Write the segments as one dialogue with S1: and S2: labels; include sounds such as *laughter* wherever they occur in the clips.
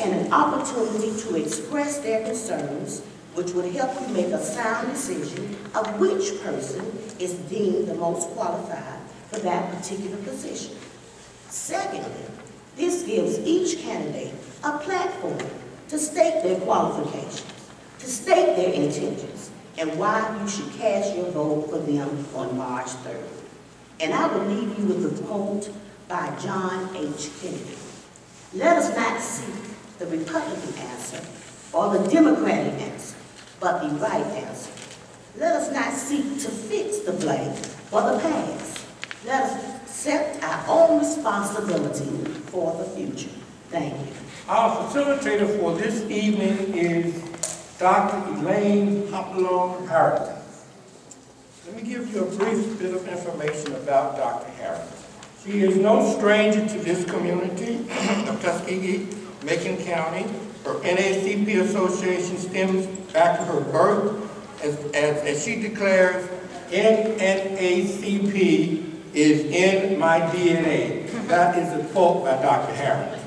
S1: and an opportunity to express their concerns, which would help you make a sound decision of which person is deemed the most qualified for that particular position. Secondly, this gives each candidate a platform to state their qualifications, to state their intentions, and why you should cast your vote for them on March 3rd. And I will leave you with a quote by John H. Kennedy. Let us not seek the Republican answer or the Democratic answer, but the right answer. Let us not seek to fix the blame or the past. Let us accept our own responsibility for the future. Thank you.
S2: Our facilitator for this evening is Dr. Elaine Hopalong Harrington. Let me give you a brief bit of information about Dr. Harrington. She is no stranger to this community of Tuskegee, Macon County. Her NAACP association stems back to her birth. As, as, as she declares, NAACP is in my DNA. That is a quote by Dr. Harrington.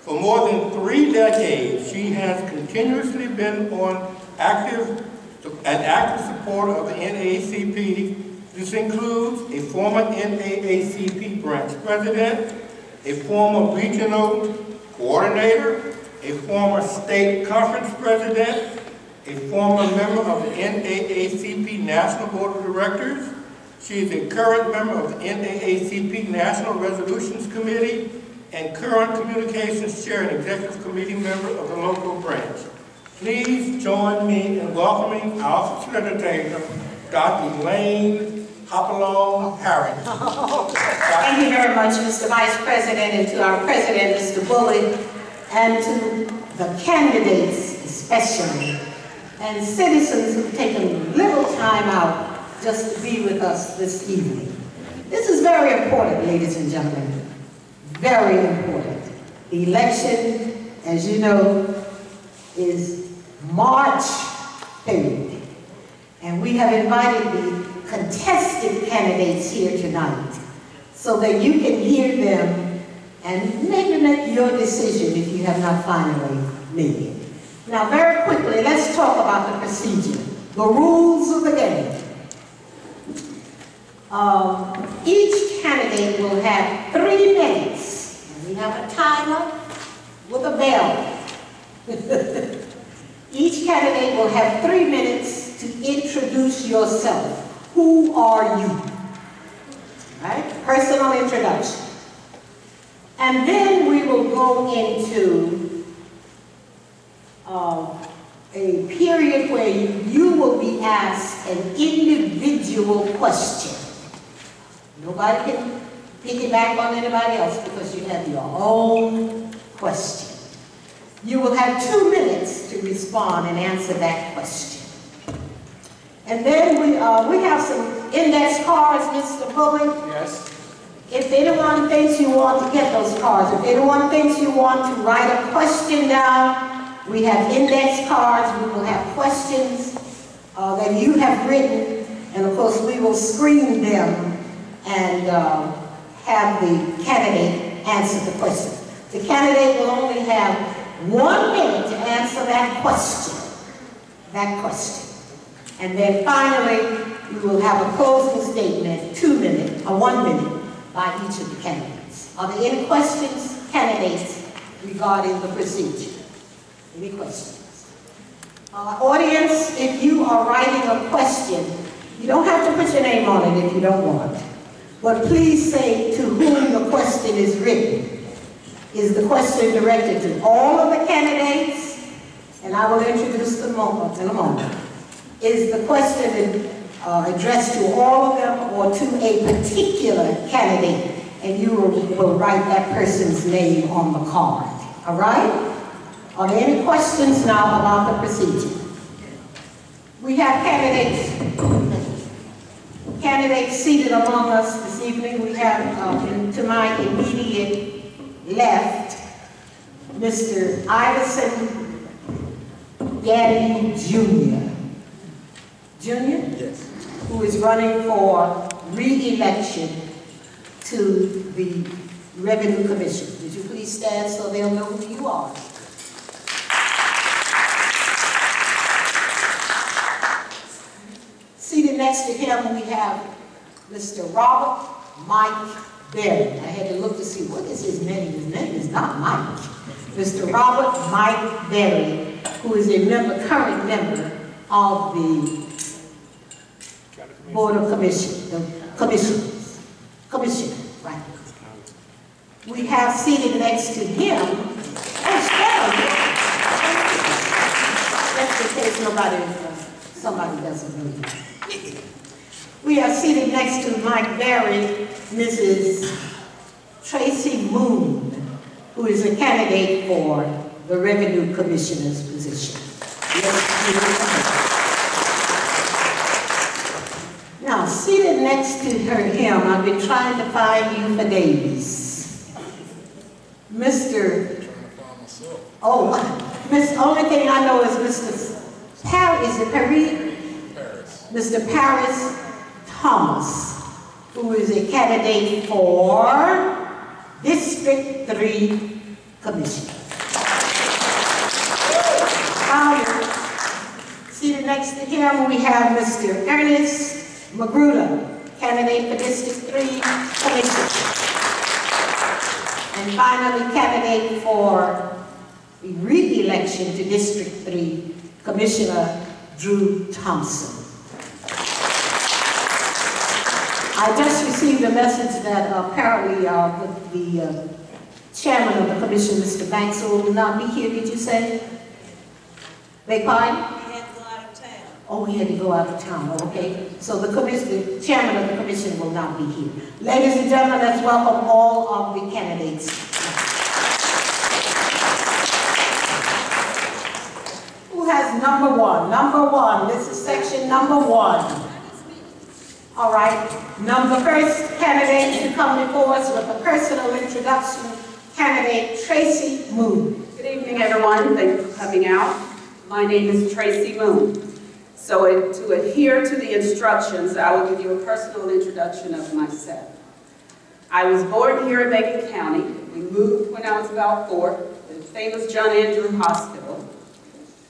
S2: For more than three decades, she has continuously been on active, an active supporter of the NAACP. This includes a former NAACP branch president, a former regional coordinator, a former state conference president, a former member of the NAACP National Board of Directors. She is a current member of the NAACP National Resolutions Committee and current communications chair and executive committee member of the local branch. Please join me in welcoming our facilitator, Dr. Elaine Hopalong Harrington. *laughs*
S3: Thank you very much, Mr. Vice President, and to our President, Mr. Bullock, and to the candidates especially, and citizens who've taken little time out just to be with us this evening. This is very important, ladies and gentlemen. Very important. The election, as you know, is March 3rd. And we have invited the contested candidates here tonight so that you can hear them and maybe make your decision if you have not finally made it. Now, very quickly, let's talk about the procedure, the rules of the game. Um, each candidate will have three minutes. And we have a timer with a bell. *laughs* each candidate will have three minutes to introduce yourself. Who are you? Right? Personal introduction. And then we will go into uh, a period where you, you will be asked an individual question. Nobody can piggyback on anybody else because you have your own question. You will have two minutes to respond and answer that question. And then we, uh, we have some index cards, Mr. Bullock.
S2: Yes.
S3: If anyone thinks you want to get those cards, if anyone thinks you want to write a question down, we have index cards, we will have questions uh, that you have written, and of course we will screen them and uh, have the candidate answer the question. The candidate will only have one minute to answer that question, that question. And then finally, we will have a closing statement, two minutes, or one minute, by each of the candidates. Are there any questions, candidates, regarding the procedure? Any questions? Uh, audience, if you are writing a question, you don't have to put your name on it if you don't want. But please say to whom the question is written. Is the question directed to all of the candidates? And I will introduce them in a moment. Is the question uh, addressed to all of them or to a particular candidate? And you will, will write that person's name on the card. All right? Are there any questions now about the procedure? We have candidates, candidates seated among us this evening. We have uh, to my immediate left, Mr. Iverson Gandy Jr. Jr.?
S4: Yes.
S3: Who is running for re-election to the Revenue Commission. Would you please please stand so they'll know who you are. Seated next to him, we have Mr. Robert Mike Berry. I had to look to see what is his name. His name is not Mike. Mr. Robert Mike Berry, who is a member, current member of the Board of the commissioners, commissioner, right. We have seated next to him, Just in case nobody, somebody doesn't know. We are seated next to Mike Berry, Mrs. Tracey Moon, who is a candidate for the Revenue Commissioner's position. Yes, Now, seated next to her, him, I've been trying to find you for days. Mr. Oh, *laughs* Miss, only thing I know is Mr. Paris, is it Paris? Mr. Paris Thomas, who is a candidate for District Three Commissioner. Now, Seated next to him, we have Mr. Ernest Magruder, candidate for District 3 Commission. And finally, candidate for re-election to District 3 Commissioner Drew Thompson. I just received a message that apparently uh, the, uh, chairman of the commission, Mr. Banks, will not be here, did you say? Beg pardon? Oh, we had to go out of town, okay. So the commission, the chairman of the commission will not be here. Ladies and gentlemen, let's welcome all of the candidates. Who has number one? Number one, this is section number one. All right, number first candidate to come before us with a personal introduction, candidate Tracey Moon.
S4: Good evening, everyone. Thank you for coming out. My name is Tracey Moon. So to adhere to the instructions, I will give you a personal introduction of myself. I was born here in Macon County. We moved when I was about four, the famous John Andrew Hospital.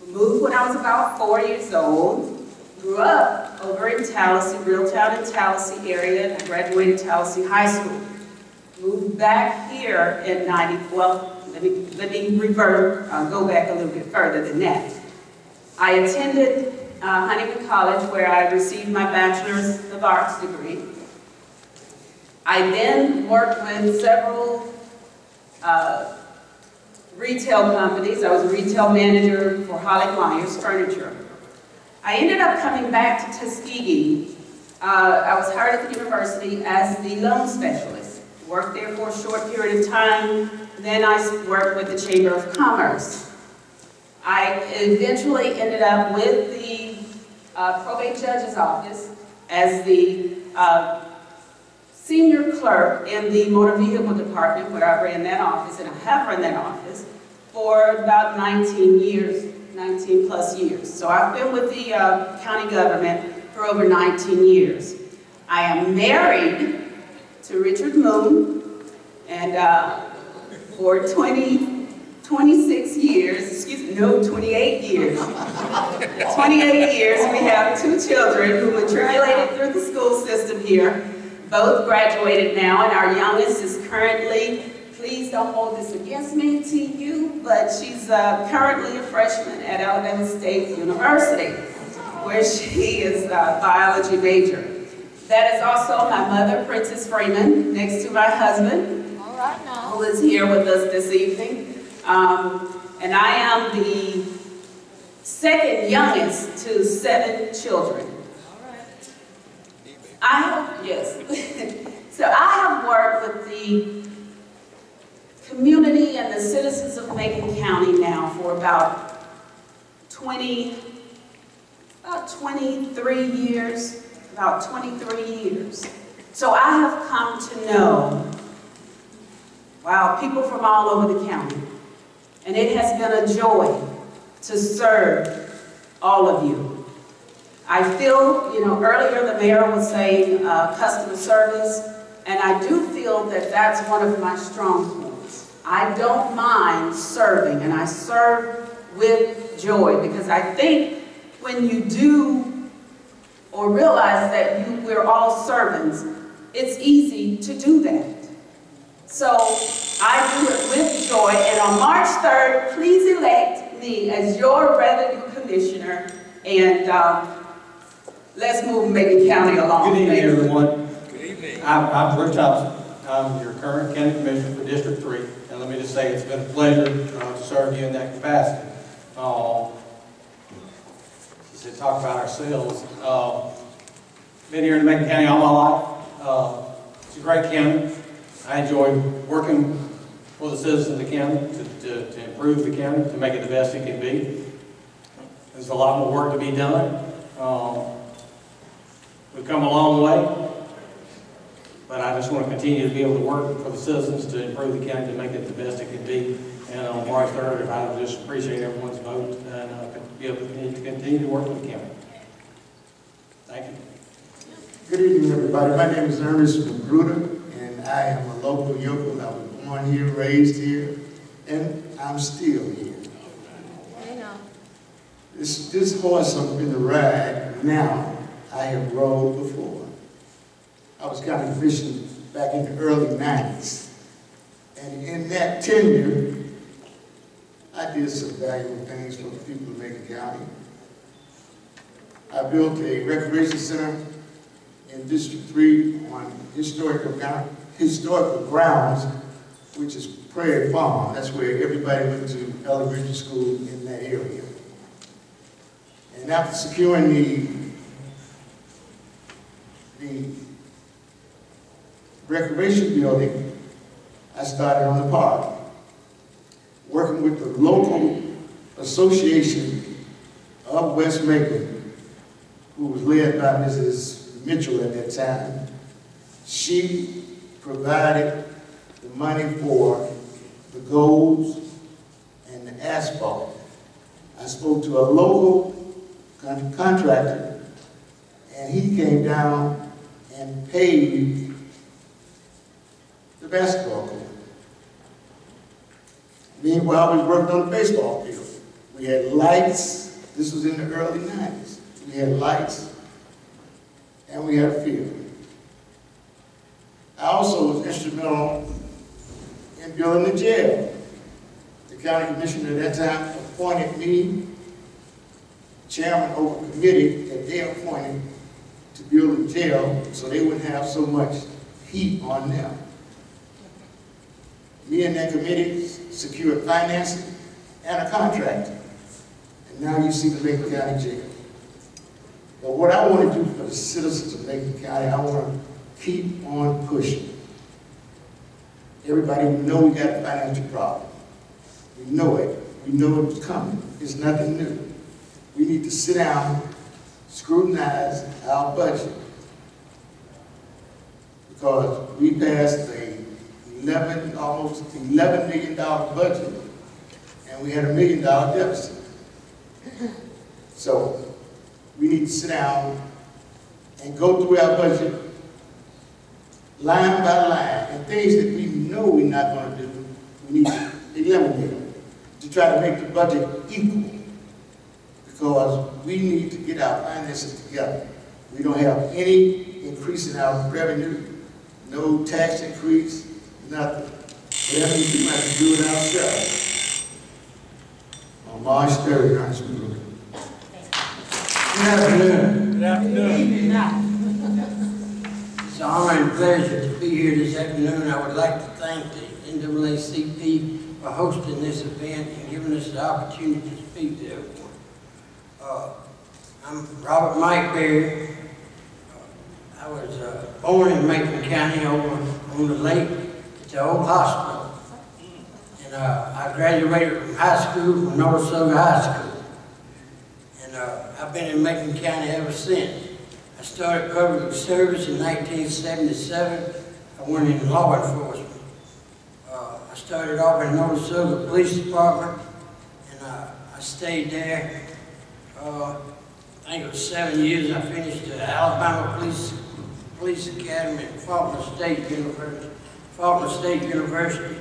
S4: We moved when I was about four years old. Grew up over in Tallassee, real town in Tallassee area, and I graduated Tallassee High School. Moved back here in 90, well, let me, let me revert, uh, go back a little bit further than that. I attended uh, Huntingdon College where I received my Bachelor's of Arts degree. I then worked with several uh, retail companies. I was a retail manager for Holly Myers Furniture. I ended up coming back to Tuskegee. Uh, I was hired at the university as the loan specialist. Worked there for a short period of time. Then I worked with the Chamber of Commerce. I eventually ended up with the uh, probate judge's office as the uh, senior clerk in the motor vehicle department where I ran that office, and I have run that office for about 19 years, 19 plus years. So I've been with the uh, county government for over 19 years. I am married to Richard Moon, and uh, for 20, 26 years, excuse me, no, 28 years. 28 years, we have two children who matriculated through the school system here. Both graduated now, and our youngest is currently, please don't hold this against me to you, but she's uh, currently a freshman at Alabama State University, where she is a biology major. That is also my mother, Princess Freeman, next to my husband, who is here with us this evening. Um, and I am the second youngest to seven children. I have, yes. *laughs* so I have worked with the community and the citizens of Macon County now for about 20, about 23 years, about 23 years. So I have come to know, wow, people from all over the county. And it has been a joy to serve all of you. I feel, you know, earlier the mayor was saying uh, customer service, and I do feel that that's one of my strong points. I don't mind serving, and I serve with joy because I think when you do or realize that you, we're all servants, it's easy to do that. So I do it with joy, and on March 3rd, please elect me as your revenue commissioner, and uh, let's move Macon County along.
S5: Good evening,
S4: Thank
S5: everyone. Good evening. I'm, I'm Rick Thompson. I'm your current county commissioner for District Three. And let me just say, it's been a pleasure uh, to serve you in that capacity. Uh, To talk about ourselves, uh, been here in Macon County all my life. Uh, It's a great county. I enjoy working for the citizens of the county, to, to, to improve the county, to make it the best it can be. There's a lot more work to be done. Uh, We've come a long way, but I just want to continue to be able to work for the citizens to improve the county, to make it the best it can be. And on March 3rd, I just appreciate everyone's vote and uh, be able to continue- to work for the county. Thank you.
S6: Good evening, everybody. My name is Ernest Magruder, and I am a local yokel. Born here, raised here, and I'm still here. This, this horse I'm going to ride now, I have rode before. I was kind county commissioner back in the early 90s. And in that tenure, I did some valuable things for the people of Macon County. I built a recreation center in District Three on historical historical grounds, which is Prairie Farm. That's where everybody went to elementary school in that area. And after securing the, the recreation building, I started on the park, working with the local association of West Macon, who was led by Mrs. Mitchell at that time. She provided the money for the goals and the asphalt. I spoke to a local con- contractor, and he came down and paved the basketball court. Meanwhile, was working on the baseball field. We had lights, this was in the early nineties. We had lights, and we had a field. I also was instrumental in building the jail. The county commissioner at that time appointed me chairman of a committee that they appointed to build the jail so they wouldn't have so much heat on them. Me and that committee secured financing and a contract. And now you see the Macon County Jail. But what I want to do for the citizens of Macon County, I want to keep on pushing. Everybody, we know we got a financial problem. We know it. We know it's coming. It's nothing new. We need to sit down, scrutinize our budget. Because we passed a eleven, almost eleven million dollar budget, and we had a million dollar deficit. So, we need to sit down and go through our budget line by line, and things that we know we're not gonna do, we need to eliminate them, to try to make the budget equal. Because we need to get our finances together. We don't have any increase in our revenue, no tax increase, nothing. So that means we might have to do it ourselves. On March third, Ernest Miller.
S7: Good afternoon. Good afternoon. It's an honor and pleasure to be here this afternoon. I would like to thank the NAACP for hosting this event and giving us the opportunity to speak to everyone. Uh, I'm Robert Mike Berry. Uh, I was uh, born in Macon County over on the lake at the old hospital. And uh, I graduated from high school from Notasulga High School. And uh, I've been in Macon County ever since. I started public service in 1977. I went in law enforcement. I started off in Notasulga Police Department, and uh, I stayed there. Uh, I think it was seven years. I finished the Alabama Police Police Academy at Faulkner State University. Faulkner State University.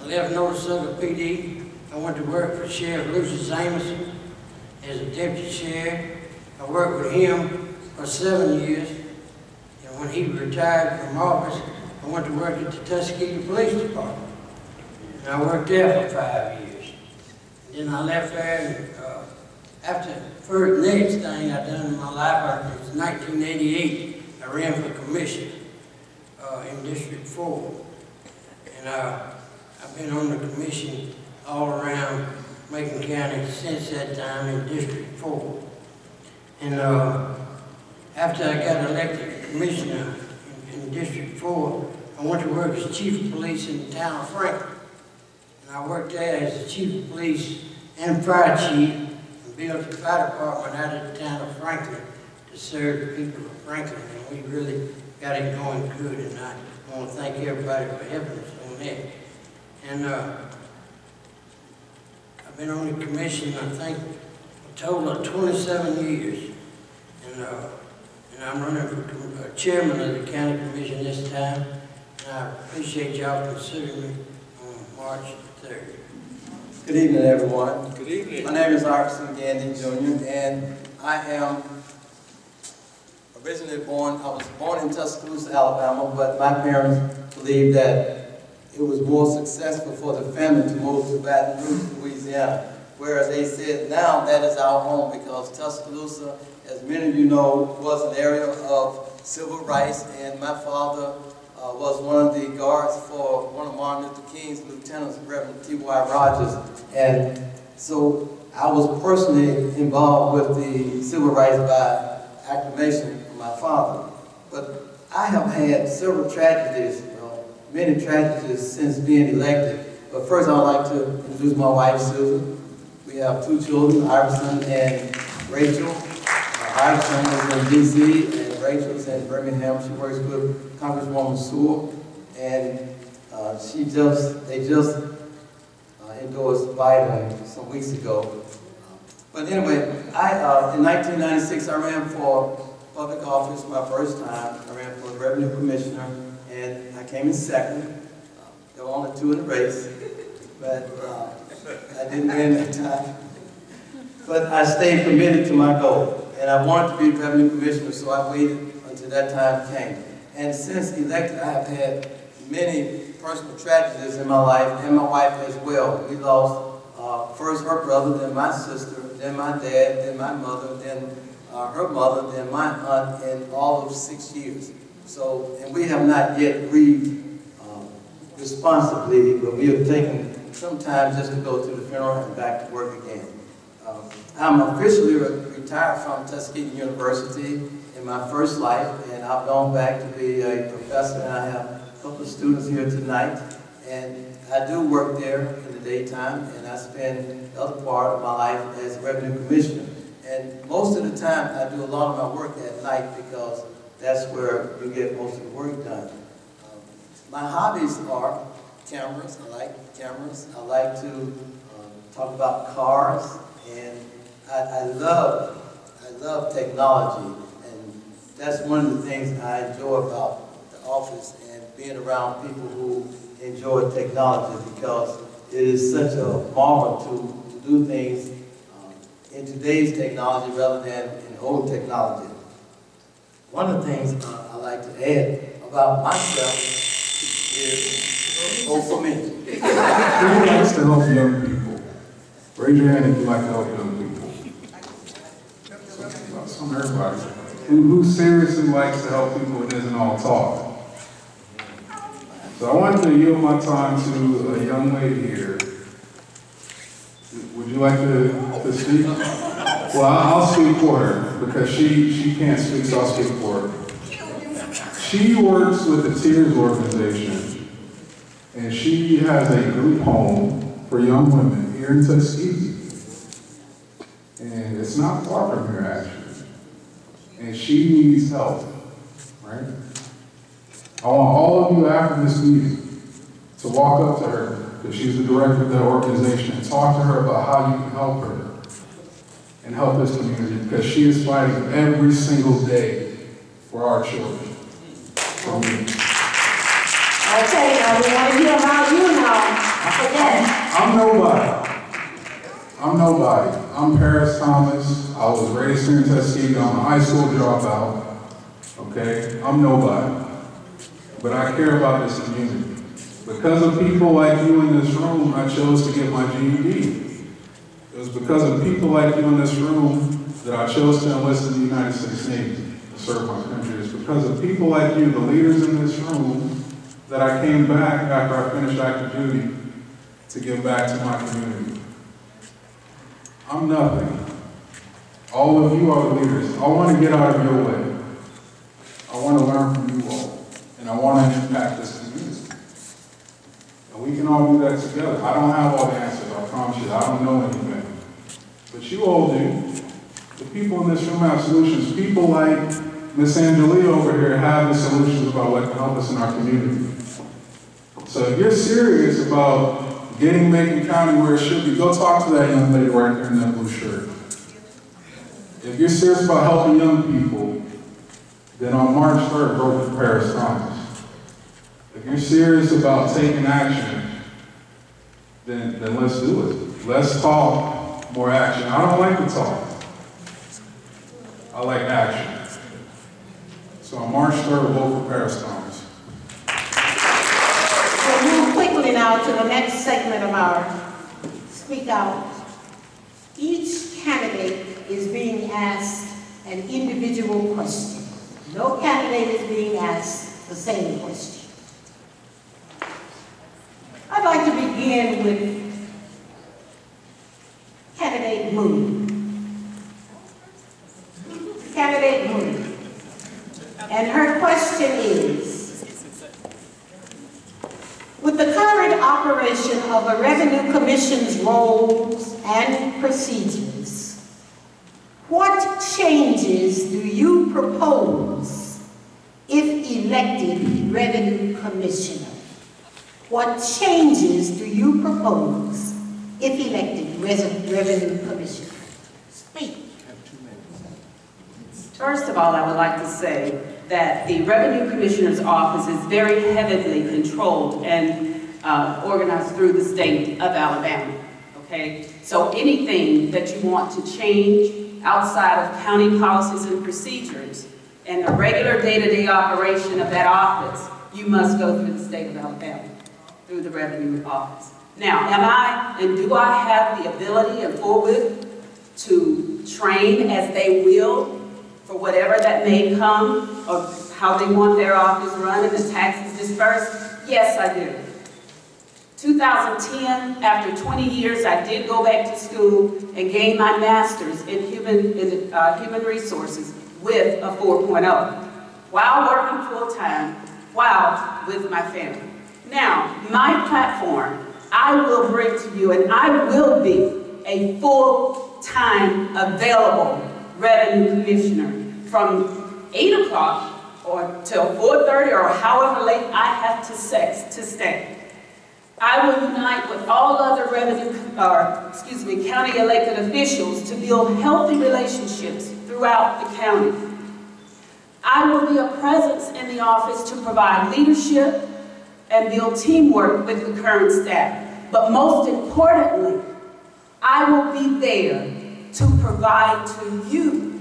S7: I left Notasulga PD. I went to work for Sheriff Lucius Amerson as a deputy sheriff. I worked with him for seven years. And when he retired from office, I went to work at the Tuskegee Police Department. And I worked there for five years. Then I left there and, uh, after the first next thing I done in my life, it was 1988, I ran for commission uh, in District 4. And uh, I've been on the commission all around Macon County since that time in District 4. And uh, after I got elected commissioner in, in District 4, I went to work as chief of police in the town of Franklin. And I worked there as the chief of police and fire chief and built the fire department out of the town of Franklin to serve the people of Franklin. And we really got it going good. And I want to thank everybody for helping us on that. And uh, I've been on the commission, I think, a total of 27 years. And, uh, and I'm running for uh, chairman of the county commission this time. And I appreciate y'all considering me on March 3rd.
S8: Good evening, everyone.
S2: Good evening.
S8: My name is Iverson Gandy Jr., and I am originally born, I was born in Tuscaloosa, Alabama, but my parents believed that it was more successful for the family to move to Baton Rouge, Louisiana. Whereas they said now that is our home because Tuscaloosa, as many of you know, was an area of civil rights, and my father uh, was one of the guards for one of Martin Luther King's lieutenants, Reverend T.Y. Rogers. And so I was personally involved with the civil rights by acclamation from my father. But I have had several tragedies, many tragedies since being elected. But first I'd like to introduce my wife, Susan. We have two children, Iverson and Rachel. Uh, Iverson is in D.C. and Rachel's in Birmingham. She works with Congresswoman Sewell. And uh, she just, they just uh, endorsed Biden some weeks ago. But anyway, I, uh, in 1996, I ran for public office my first time. I ran for revenue commissioner, and I came in second. There were only two in the race, but uh, I didn't win that time. But I stayed committed to my goal, and I wanted to be revenue commissioner, so I waited until that time came. And since elected, I have had many personal tragedies in my life, and my wife as well. We lost uh, first her brother, then my sister, then my dad, then my mother, then uh, her mother, then my aunt in all of six years. So, and we have not yet grieved um, responsibly, but we have taken some time just to go to the funeral and back to work again. Um, I'm officially re- retired from Tuskegee University my first life, and I've gone back to be a professor, and I have a couple of students here tonight. And I do work there in the daytime, and I spend the other part of my life as a revenue commissioner. And most of the time, I do a lot of my work at night because that's where you get most of the work done. Um, My hobbies are cameras. I like cameras. I like to um, talk about cars, and I, I love, I love technology, that's one of the things I enjoy about the office and being around people who enjoy technology because it is such a marvel to, to do things um, in today's technology rather than in old technology. One of the things uh, I like to add about myself is, oh, for me.
S9: Who likes to help young people? Raise your hand if you like to help young people. Some, some everybody. Who, who seriously likes to help people and isn't all talk? So I wanted to yield my time to a young lady here. Would you like to, to speak? Well, I'll speak for her because she, she can't speak, so I'll speak for her. She works with the Tears Organization and she has a group home for young women here in Tuskegee. And it's not far from here, actually. And she needs help, right? I want all of you after this meeting to walk up to her, because she's the director of that organization, and talk to her about how you can help her and help this community, because she is fighting every single day for our children. For me.
S3: Okay, now we want to hear about you now. Again,
S9: I'm nobody. I'm nobody. I'm Paris Thomas. I was raised here in Tuskegee. I'm a high school dropout. Okay? I'm nobody. But I care about this community. Because of people like you in this room, I chose to get my GED. It was because of people like you in this room that I chose to enlist in the United States Navy to serve my country. It's because of people like you, the leaders in this room, that I came back after I finished active duty to give back to my community. I'm nothing. All of you are leaders. I want to get out of your way. I want to learn from you all. And I want to impact this community. And we can all do that together. I don't have all the answers, I promise you. I don't know anything. But you all do. The people in this room have solutions. People like Miss Angelia over here have the solutions about what can help us in our community. So if you're serious about getting Macon County where it should be, go talk to that young lady right there in that blue shirt. If you're serious about helping young people, then on March 3rd, vote for Paris Thomas. If you're serious about taking action, then, then let's do it. Let's talk more action. I don't like to talk. I like action. So on March 3rd, vote for Paris Thomas.
S3: we'll move quickly now to the next segment of our Speak Out. Each candidate is being asked an individual question. No candidate is being asked the same question. I'd like to begin with candidate Moon. Candidate Moon. And her question is, with the current operation of the Revenue Commission's roles and procedures, what changes do you propose if elected Revenue Commissioner? What changes do you propose if elected Revenue Commissioner? Speak.
S4: First of all, I would like to say that the Revenue Commissioner's Office is very heavily controlled and uh, organized through the state of Alabama, okay? So anything that you want to change outside of county policies and procedures and the regular day-to-day operation of that office, you must go through the state of Alabama, through the Revenue Office. Now, am I, and do I have the ability and forward to train as they will for whatever that may come, or how they want their office run and the taxes dispersed? Yes, I do. 2010, after 20 years, I did go back to school and gain my master's in human, in, uh, human resources with a 4.0, while working full-time, while with my family. Now, my platform, I will bring to you, and I will be a full-time available revenue commissioner from 8 o'clock or till 4.30 or however late I have to sex to stay. I will unite with all other revenue, or excuse me, county elected officials to build healthy relationships throughout the county. I will be a presence in the office to provide leadership and build teamwork with the current staff. But most importantly, I will be there to provide to you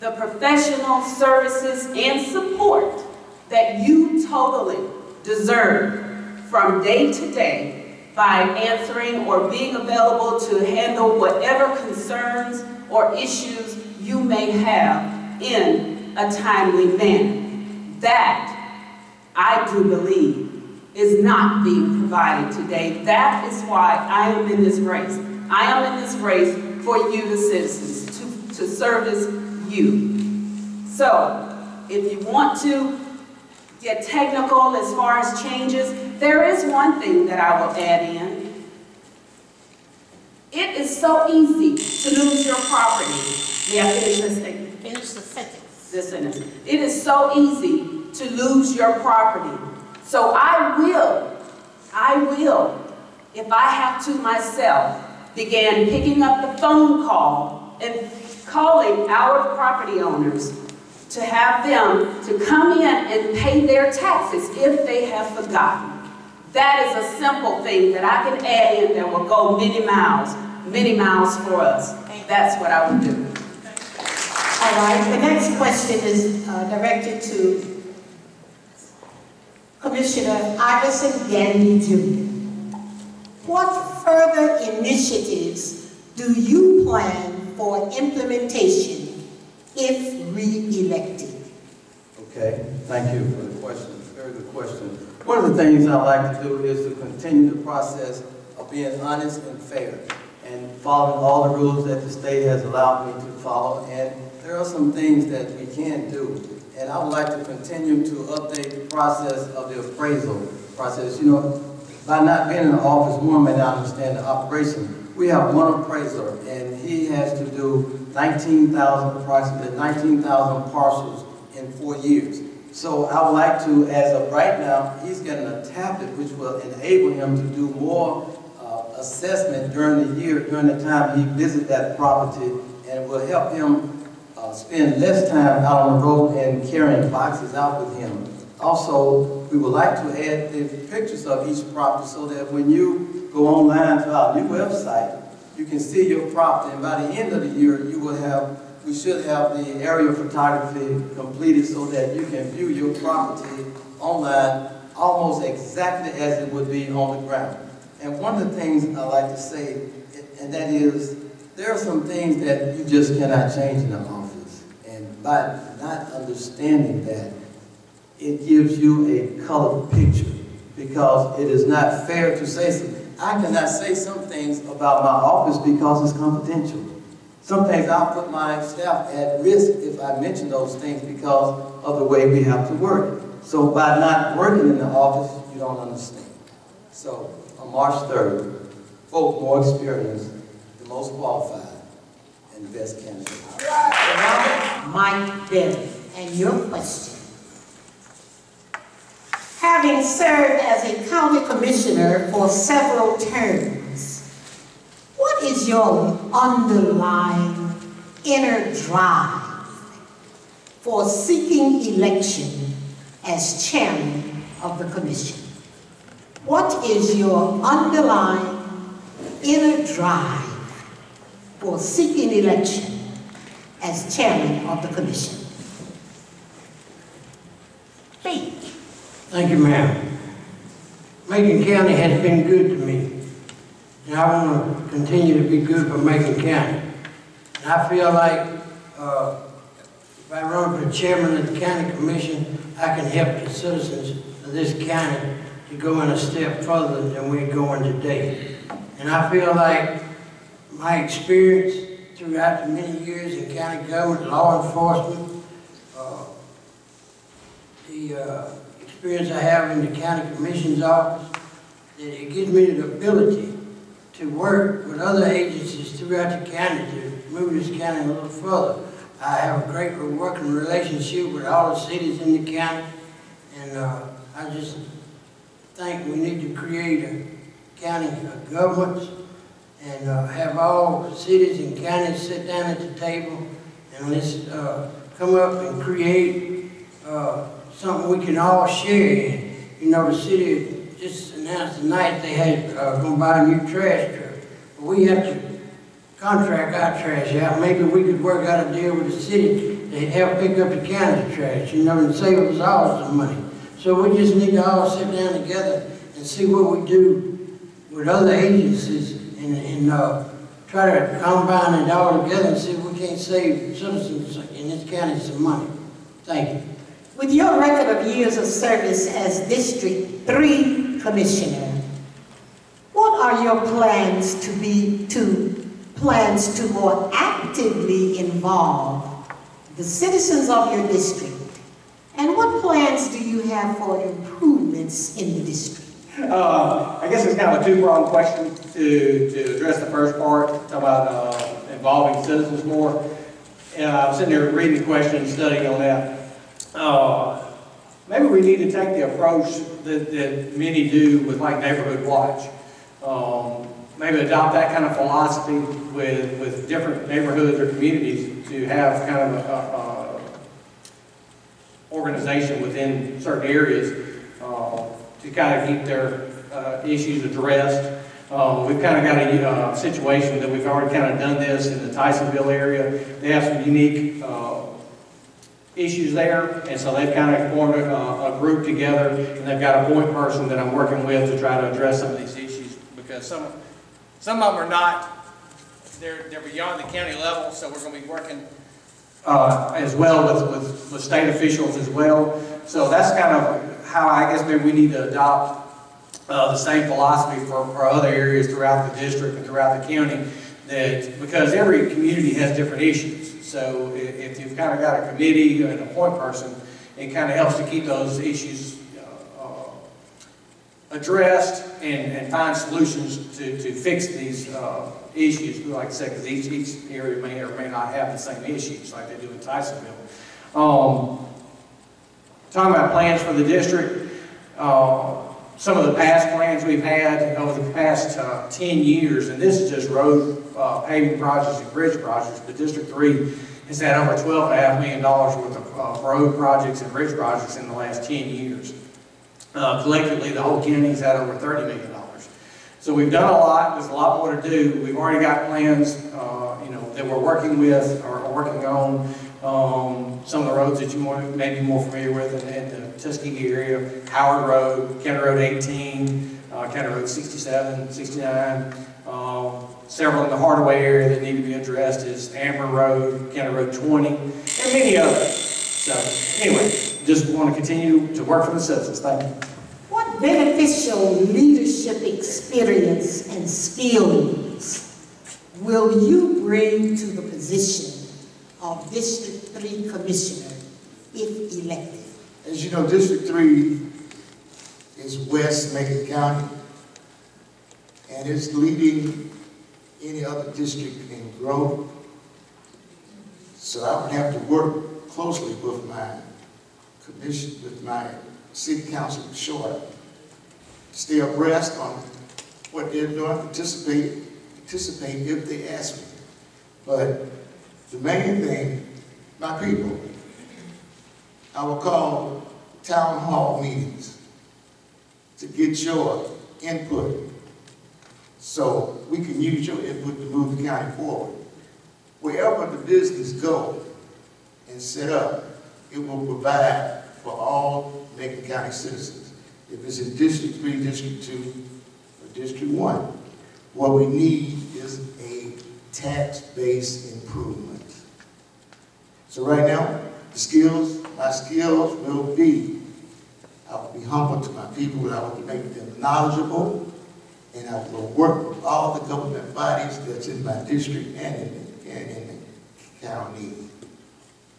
S4: the professional services and support that you totally deserve from day to day by answering or being available to handle whatever concerns or issues you may have in a timely manner. That, I do believe, is not being provided today. That is why I am in this race. I am in this race for you, the citizens, to, to service you. So, if you want to get technical as far as changes, there is one thing that I will add in. It is so easy to lose your property. I finish?
S3: Finish the sentence.
S4: This sentence. It is so easy to lose your property. So I will, I will, if I have to myself, begin picking up the phone call and calling our property owners to have them to come in and pay their taxes if they have forgotten. That is a simple thing that I can add in that will go many miles, many miles for us. That's what I would do.
S3: All right, the next question is uh, directed to Commissioner Iverson Gandy Jr. What further initiatives do you plan for implementation if re-elected?
S8: Okay, thank you for the question, very good question. One of the things I like to do is to continue the process of being honest and fair and following all the rules that the state has allowed me to follow. And there are some things that we can do. And I would like to continue to update the process of the appraisal process. You know, by not being in the office, one may not understand the operation. We have one appraiser, and he has to do 19,000, approximately 19,000 parcels in four years. So I would like to, as of right now, he's getting a tablet which will enable him to do more uh, assessment during the year, during the time he visits that property, and will help him uh, spend less time out on the road and carrying boxes out with him. Also, we would like to add the pictures of each property so that when you go online to our new website, you can see your property, and by the end of the year, you will have we should have the aerial photography completed so that you can view your property online almost exactly as it would be on the ground. And one of the things I like to say, and that is, there are some things that you just cannot change in the office. And by not understanding that, it gives you a colored picture because it is not fair to say something. I cannot say some things about my office because it's confidential. Some things I'll put my staff at risk if I mention those things because of the way we have to work. So by not working in the office, you don't understand. So on March 3rd, vote more experienced, the most qualified, and the best candidate.
S3: Mike Berry, and your question. Having served as a county commissioner for several terms, what is your underlying inner drive for seeking election as chairman of the commission? What is your underlying inner drive for seeking election as chairman of the commission?
S7: Thank you, ma'am. Macon County has been good to me, and I want to continue to be good for Macon County. And I feel like uh, if I run for chairman of the county commission, I can help the citizens of this county to go in a step further than we're going today. And I feel like my experience throughout the many years in county government, law enforcement, uh, the uh, experience I have in the county commission's office, that it gives me the ability to work with other agencies throughout the county to move this county a little further. I have a great working relationship with all the cities in the county, and uh, I just think we need to create a county of governments and uh, have all cities and counties sit down at the table and let's uh, come up and create uh, something we can all share. You know, the city just announced tonight they had uh, going to buy a new trash truck. We have to contract our trash out. Maybe we could work out a deal with the city to help pick up the county trash, you know, and save us all some money. So we just need to all sit down together and see what we do with other agencies and, and uh, try to combine it all together and see if we can't save citizens in this county some money. Thank you.
S3: With your record of years of service as District 3 Commissioner, what are your plans to be, to, plans to more actively involve the citizens of your district? And what plans do you have for improvements in the district?
S5: Uh, I guess it's kind of a two-pronged question to, to address the first part, about uh, involving citizens more. Uh, I'm sitting there reading the question and studying on that. Uh, maybe we need to take the approach that, that many do with like Neighborhood Watch. Um, maybe adopt that kind of philosophy with, with different neighborhoods or communities to have kind of a, a, a organization within certain areas uh, to kind of keep their uh, issues addressed. Uh, We've kind of got a uh, situation that we've already kind of done this in the Tysonville area. They have some unique uh, issues there, and so they've kind of formed a, a group together, and they've got a point person that I'm working with to try to address some of these issues, because some, some of them are not, they're, they're beyond the county level, so we're gonna be working uh, as well with, with, with state officials as well. So that's kind of how I guess maybe we need to adopt uh, the same philosophy for, for other areas throughout the district and throughout the county. That, because every community has different issues. So if you've kind of got a committee and a point person, it kind of helps to keep those issues uh, uh, addressed and, and find solutions to, to fix these uh, issues. Like I said, because each, each area may or may not have the same issues like they do in Tysonville. Um, talking about plans for the district, uh, some of the past plans we've had over the past uh, 10 years, and this is just road uh, paving projects and bridge projects, but District 3 has had over $12.5 million worth of uh, road projects and bridge projects in the last 10 years. Uh, collectively, the whole county's had over $30 million. So we've done a lot, there's a lot more to do. We've already got plans, uh, you know, that we're working with or working on. Um, some of the roads that you may be more familiar with in, in the Tuskegee area, Howard Road, County Road 18, uh, County Road 67, 69. Um, several in the Hardaway area that need to be addressed is Amber Road, County Road 20, and many others. So anyway, just want to continue to work for the citizens. Thank you.
S3: What beneficial leadership experience and skills will you bring to the position of District Three Commissioner if elected?
S6: As you know, District Three is West Macon County, and it's leading any other district in growth. So I would have to work closely with my commission, with my city council short, stay abreast on what they're doing, participate, participate if they ask me. But the main thing, my people, I will call town hall meetings to get your input so we can use your input to move the county forward. Wherever the business go and set up, it will provide for all Macon County citizens. If it's in District Three, District Two, or District One, what we need is a tax-based improvement. So right now, the skills, my skills will be, I will be humble to my people, I will make them knowledgeable, and I will work with all the government bodies that's in my district and in, the- and in the county.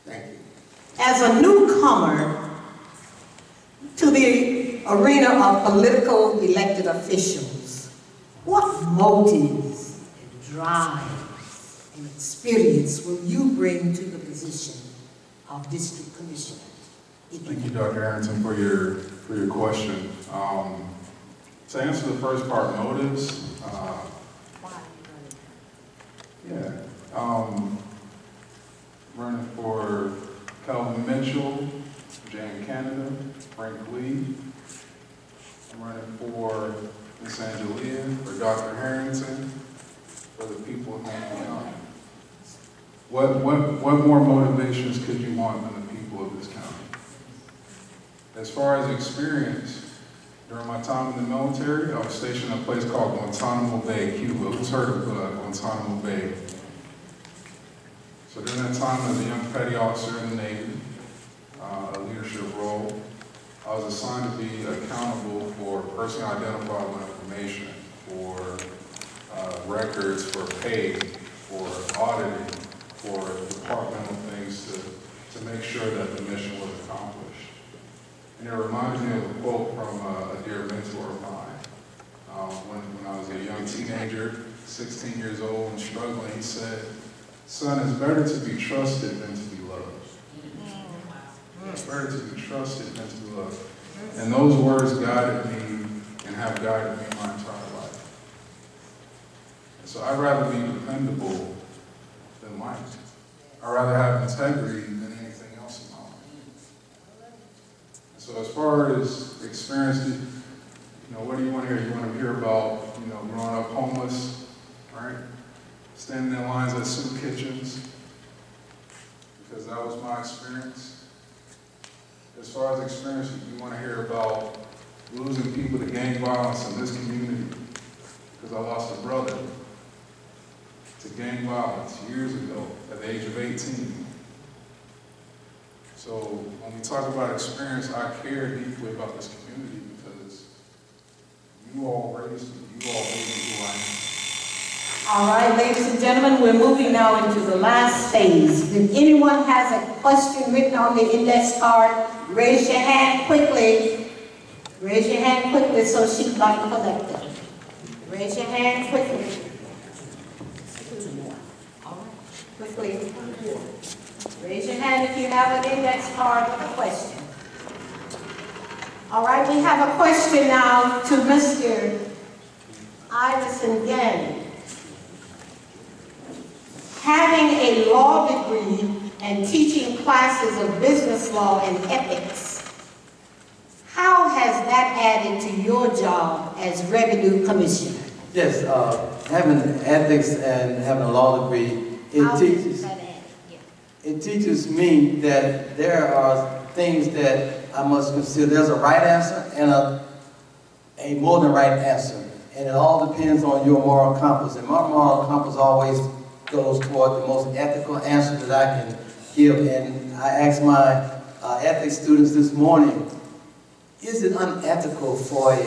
S6: Thank you.
S3: As a newcomer to the arena of political elected officials, what motives and drive and experience will you bring to the position of district commissioner? if
S9: Thank you, Dr. Harrington, for your, for your question. Um, To answer the first part, motives, uh, yeah, um, running for Calvin Mitchell, Jane Canada, Frank Lee. I'm running for Miss Angelia, for Dr. Harrington, for the people of Macon County. What, what, what more motivations could you want than the people of this county? As far as experience, during my time in the military, I was stationed in a place called Guantanamo Bay, Cuba. Who's heard of uh, Guantanamo Bay? So during that time as a young petty officer in the Navy, uh, a leadership role, I was assigned to be accountable for personally identifiable information, for uh, records, for pay, for auditing, for departmental things to, to make sure that the mission was accomplished. And it reminds me of a quote from uh, a dear mentor of mine. Um, when, when I was a young teenager, 16 years old and struggling, he said, son, it's better to be trusted than to be loved. It's better to be trusted than to be loved. And those words guided me and have guided me my entire life. And so I'd rather be dependable than. I'd rather have integrity than anything else in my life. So as far as experience, You know, what do you want to hear? You want to hear about, you know, growing up homeless, right? Standing in lines at soup kitchens, because that was my experience. As far as experience, you want to hear about losing people to gang violence in this community, because I lost a brother to gang violence years ago at the age of 18. So when we talk about experience, I care deeply about this community because you all raised me, you all made me who I am.
S3: All right, ladies and gentlemen, we're moving now into the last phase. If anyone has a question written on the index card, raise your hand quickly. Raise your hand quickly so she can collect it. Raise your hand quickly. All right, Quickly. Raise your hand if you have an index card with a question. All right, we have a question now to Mr. Iverson Gandy having a law degree and teaching classes of business law and ethics, how has that added to your job as revenue commissioner?
S8: Yes, uh, having ethics and having a law degree, it teaches,
S3: that add? Yeah.
S8: it teaches me that there are things that I must consider. There's a right answer and a, a more than right answer. And it all depends on your moral compass. And my moral compass always goes toward the most ethical answer that I can give. And I asked my uh, ethics students this morning, is it unethical for a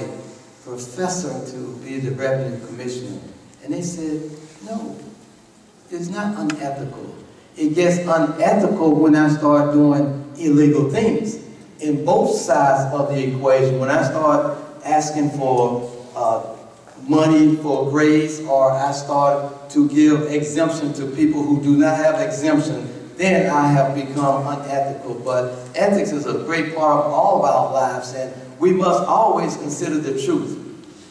S8: professor to be the revenue commissioner? And they said, no, it's not unethical. It gets unethical when I start doing illegal things. In both sides of the equation, when I start asking for uh, money for grades or I start to give exemption to people who do not have exemption, then I have become unethical. But ethics is a great part of all of our lives and we must always consider the truth.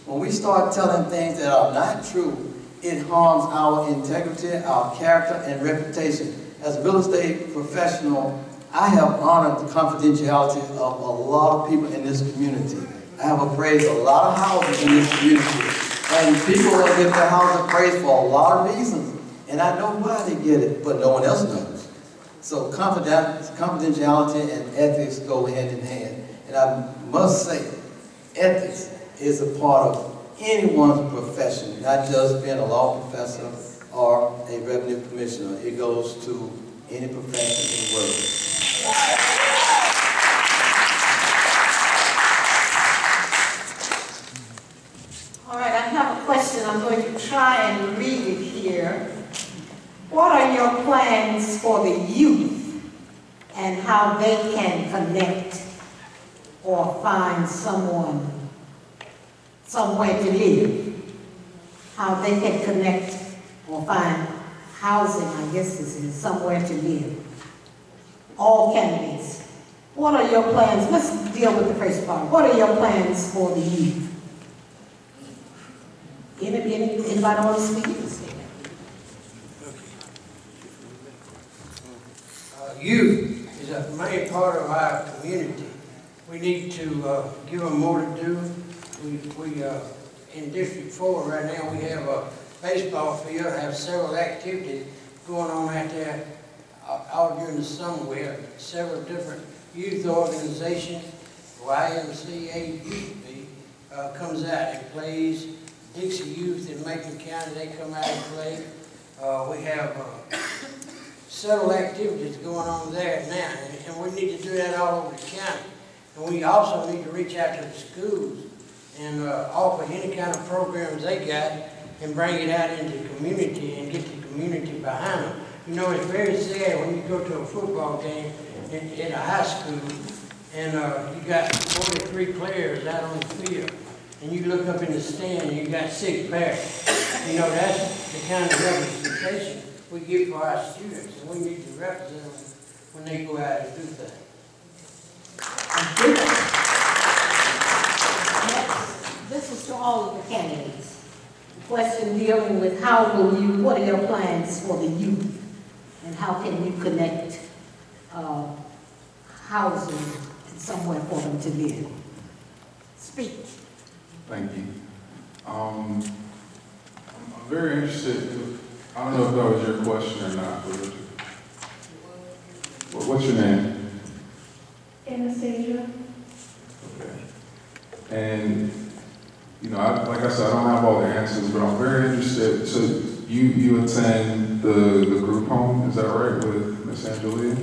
S8: When we start telling things that are not true, it harms our integrity, our character, and reputation. As a real estate professional, I have honored the confidentiality of a lot of people in this community. I have appraised a lot of houses in this community. And people will get their house appraised for a lot of reasons. And I know why they get it, but no one else knows. So confidentiality and ethics go hand in hand. And I must say, ethics is a part of anyone's profession, not just being a law professor or a revenue commissioner. It goes to any profession in the world.
S3: All right, I have a question. I'm going to try and read it here. What are your plans for the youth and how they can connect or find someone, somewhere to live? How they can connect or find housing, I guess this is, somewhere to live? All candidates. What are your plans? Let's deal with the first part. What are your plans for the youth? Any, any, anybody want to speak?
S7: Uh, Youth is a main part of our community. We need to uh, give them more to do. We, we, uh, in District Four right now, we have a baseball field, have several activities going on out there uh, all during the summer. We have several different youth organizations, YMCA Youth uh, comes out and plays. Dixie Youth in Macon County, they come out and play. Uh, we have, uh, several activities going on there now, and- and we need to do that all over the county. And we also need to reach out to the schools and uh, offer any kind of programs they got and bring it out into the community and get the community behind them. You know, it's very sad when you go to a football game in, a high school and uh, you got 43 players out on the field and you look up in the stand and you got six parents. You know, that's the kind of representation we get for our students, and we need to represent them when they go out and do things.
S3: Next, This is to all of the candidates. The Question dealing with how will you, what are your plans for the youth? And how can you connect, uh, housing and somewhere for them to live? Speak.
S9: Thank you. Um, I'm I'm very interested, I don't know if that was your question or not, but what- what's your name?
S10: Anastasia.
S9: Okay. And, you know, I, like I said, I don't have all the answers, but I'm very interested, so you, you attend the, the group home, is that right, with Miss Angelia?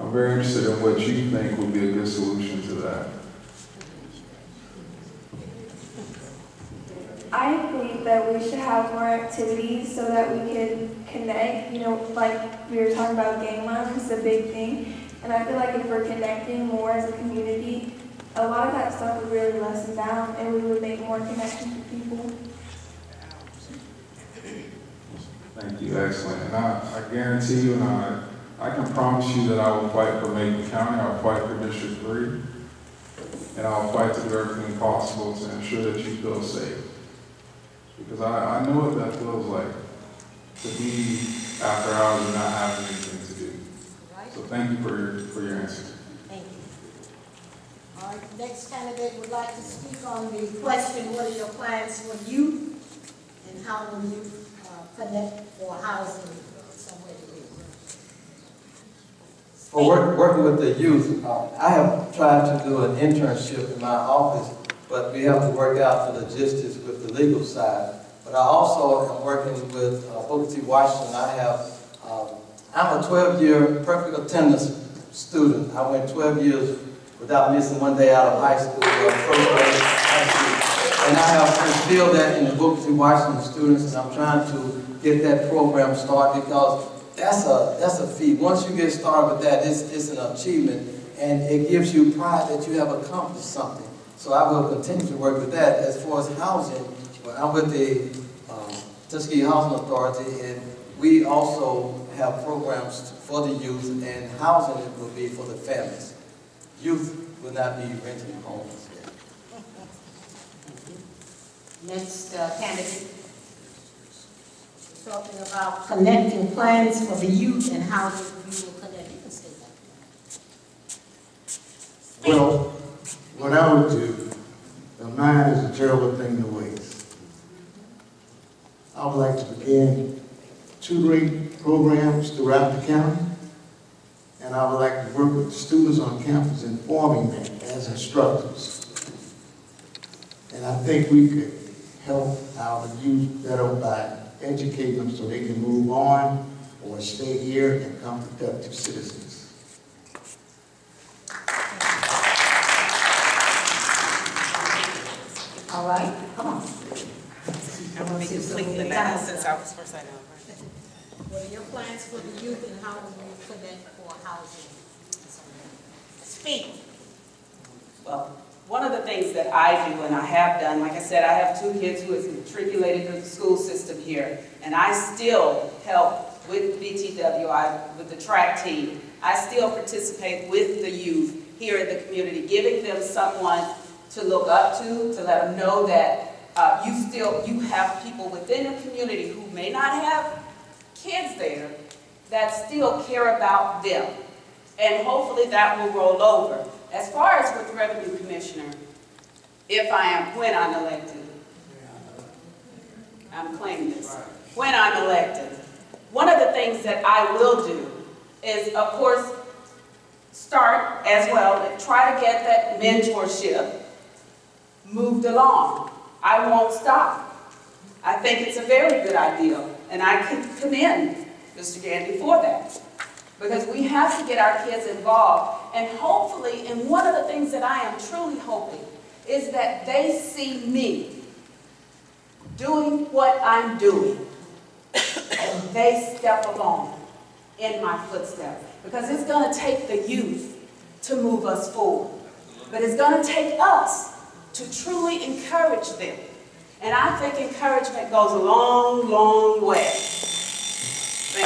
S9: I'm very interested in what you think would be a good solution to that.
S10: I believe that we should have more activities so that we can connect. You know, like we were talking about gang is a big thing. And I feel like if we're connecting more as a community, a lot of that stuff would really lessen down and we would make more connections with people.
S9: Thank you, excellent. And I, I guarantee you, and I, I can promise you that I will fight for Macon County, I'll fight for District Three, and I'll fight to do everything possible to ensure that you feel safe. Because I, I know what that feels like, to be after hours and not having anything to do. So thank you for your, for your answers.
S3: Right, next candidate would like to speak on the question, what are your plans for youth? And how will you uh, connect for housing somewhere to live?
S8: Work, working with the youth, uh, I have tried to do an internship in my office, but we have to work out the logistics with the legal side. But I also am working with uh, Booker T. Washington. I have, um, I'm a 12-year perfect attendance student. I went 12 years without missing one day out of high school, uh, first grade. And I have instilled that in the Booker T. Washington students, and I'm trying to get that program started because that's a, that's a feat. Once you get started with that, it's, it's an achievement, and it gives you pride that you have accomplished something. So I will continue to work with that. As far as housing, well, I'm with the um, Tuskegee Housing Authority, and we also have programs for the youth, and housing will be for the families. Youth will not be renting homes.
S3: Next uh, candidate. Talking about connecting plans for the youth and how you will connect. You can say that.
S6: Well, what I would do, the mind is a terrible thing to waste. I would like to begin tutoring programs throughout the county, and I would like to work with the students on campus informing them as instructors. And I think we could help our youth better by educating them so they can move on or stay here and become productive citizens.
S3: All right, come on.
S11: I'm gonna be completely loud since I was first item.
S3: What are your plans for the youth and how will you connect for housing? Speak.
S4: Well, one of the things that I do and I have done, like I said, I have two kids who have matriculated through the school system here, and I still help with BTW, I, with the track team. I still participate with the youth here in the community, giving them someone to look up to, to let them know that uh, you still, you have people within the community who may not have kids there that still care about them. And hopefully that will roll over. As far as with the Revenue Commissioner, if I am, when I'm elected, I'm claiming this, when I'm elected, one of the things that I will do is, of course, start as well, try to get that mentorship moved along. I won't stop. I think it's a very good idea, and I can commend Mr. Gandy for that. Because we have to get our kids involved, and hopefully, and one of the things that I am truly hoping is that they see me doing what I'm doing, and they step along in my footsteps. Because it's going to take the youth to move us forward. But it's going to take us to truly encourage them. And I think encouragement goes a long, long way.
S3: All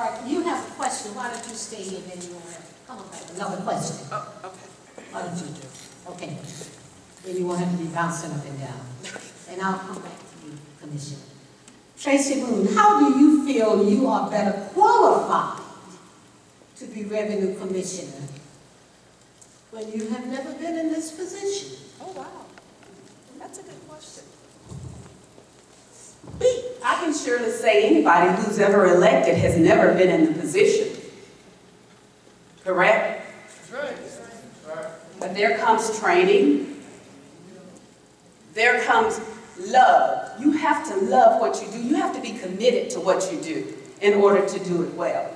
S3: right, you have a question, why don't you stay here, then you want to come up with another question?
S11: Oh, okay.
S3: Why don't you do? Okay. Then you won't have to be bouncing up and down. And I'll come back to you, Commissioner. Tracey Moon, how do you feel you are better qualified to be Revenue Commissioner
S1: when you have never been in this position?
S11: Oh, wow. That's a good
S4: I can surely say anybody who's ever elected has never been in the position. Correct? But there comes training. There comes love. You have to love what you do. You have to be committed to what you do in order to do it well.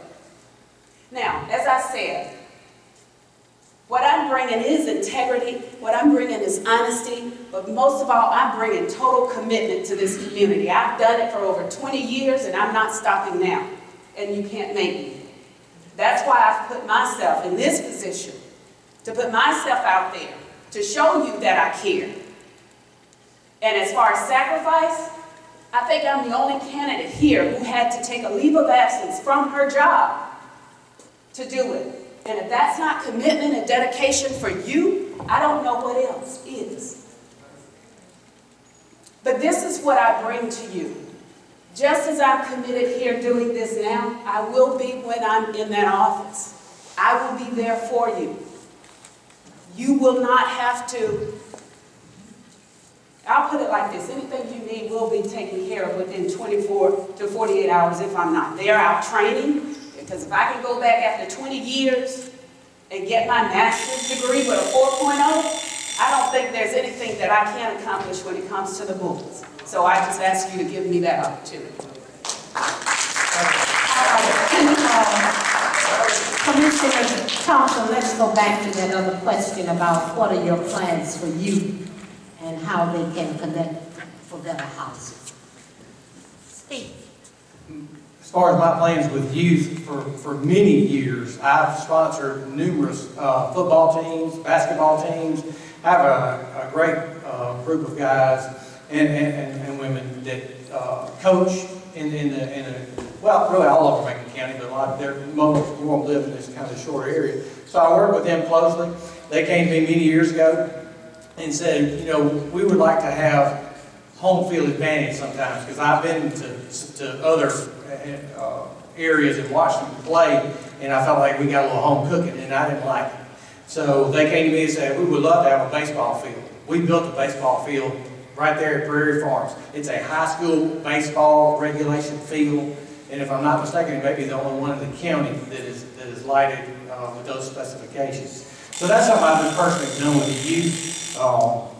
S4: Now, as I said, what I'm bringing is integrity. What I'm bringing is honesty. But most of all, I'm bringing total commitment to this community. I've done it for over 20 years, and I'm not stopping now. And you can't make me. That's why I've put myself in this position, to put myself out there, to show you that I care. And as far as sacrifice, I think I'm the only candidate here who had to take a leave of absence from her job to do it. And if that's not commitment and dedication for you, I don't know what else is. But this is what I bring to you. Just as I'm committed here doing this now, I will be when I'm in that office. I will be there for you. You will not have to, I'll put it like this, anything you need will be taken care of within 24 to 48 hours if I'm not there out training. Because if I can go back after 20 years and get my master's degree with a 4.0, I don't think there's anything that I can't accomplish when it comes to the bulls. So I just ask you to give me that opportunity.
S3: Commissioner Thompson, let's go back to that other question about what are your plans for youth and how they can connect for better housing. Steve.
S5: As far as my plans with youth, for, for many years, I've sponsored numerous uh, football teams, basketball teams. I have a, a great uh, group of guys and, and, and women that uh, coach in, in, the, in the, well, really all over Macon County, but a lot, they're, most more live in this kind of short area. So I work with them closely. They came to me many years ago and said, you know, we would like to have home field advantage sometimes because I've been to, to other uh, areas and watched them play and I felt like we got a little home cooking and I didn't like it. So they came to me and said, we would love to have a baseball field. We built a baseball field right there at Prairie Farms. It's a high school baseball regulation field, and if I'm not mistaken, it may be the only one in the county that is, that is lighted uh, with those specifications. So that's something I've been personally doing with the youth. Um,
S3: All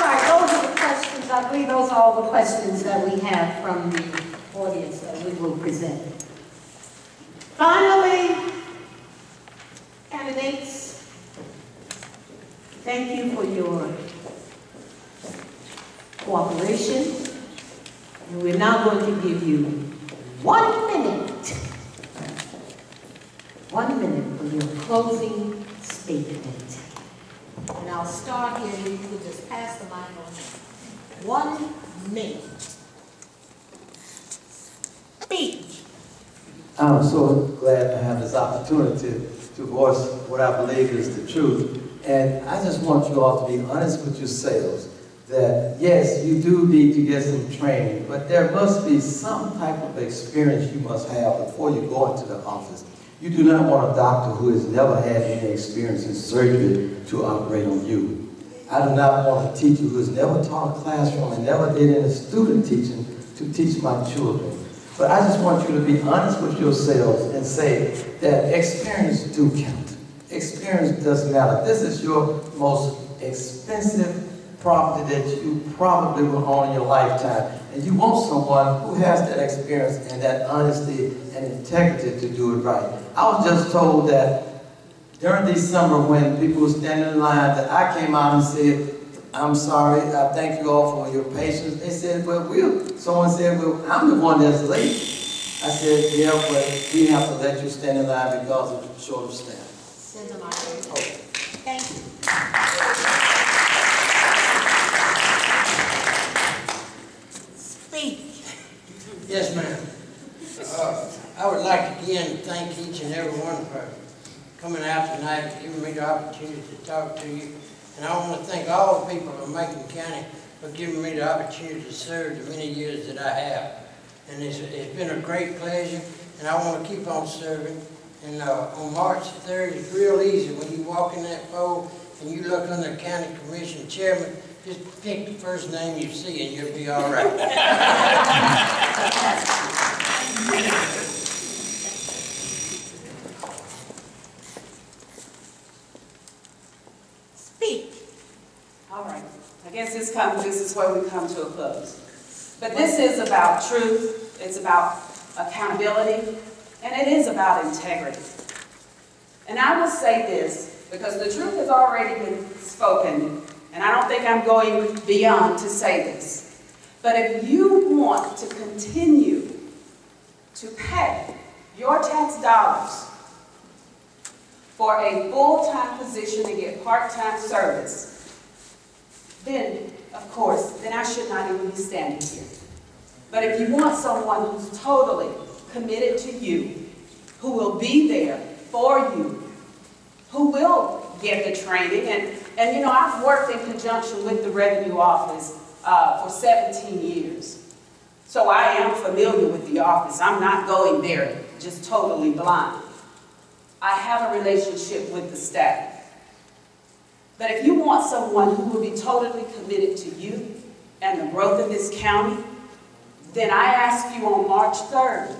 S3: right, those are the questions, I believe those are all the questions that we have from the audience will present. Finally, candidates, thank you for your cooperation. And we're now going to give you one minute, one minute for your closing statement. And I'll start here, you can just pass the mic on. One minute. Speak.
S8: I'm so glad to have this opportunity to voice what I believe is the truth. And I just want you all to be honest with yourselves that yes, you do need to get some training, but there must be some type of experience you must have before you go into the office. You do not want a doctor who has never had any experience in surgery to operate on you. I do not want a teacher who has never taught a classroom and never did any student teaching to teach my children. But I just want you to be honest with yourselves and say that experience do count. Experience does matter. This is your most expensive property that you probably will own in your lifetime. And you want someone who has that experience and that honesty and integrity to do it right. I was just told that during December when people were standing in line that I came out and said, I'm sorry, I thank you all for your patience. They said, well, we'll, someone said, well, I'm the one that's late. I said, yeah, but we have to let you stand in line because of short of staff.
S3: Send them out. Thank you. Speak.
S7: Yes, ma'am. Uh, I would like again to thank each and every one for coming out tonight, giving me the opportunity to talk to you. And I want to thank all the people of Macon County for giving me the opportunity to serve the many years that I have. And it's, it's been a great pleasure, and I want to keep on serving And, uh, on March third, it's real easy. When you walk in that poll and you look under the county commission chairman, just pick the first name you see and you'll be all right. *laughs*
S1: Speak.
S4: All right, I guess this comes, this is where we come to a close. But this is about truth, it's about accountability, and it is about integrity. And I will say this, because the truth has already been spoken, and I don't think I'm going beyond to say this. But if you want to continue to pay your tax dollars for a full-time position to get part-time service, then, of course, then I should not even be standing here. But if you want someone who's totally committed to you, who will be there for you, who will get the training, and, and you know, I've worked in conjunction with the Revenue Office uh, for 17 years. So I am familiar with the office. I'm not going there just totally blind. I have a relationship with the staff. But if you want someone who will be totally committed to you and the growth of this county, then I ask you on March 3rd,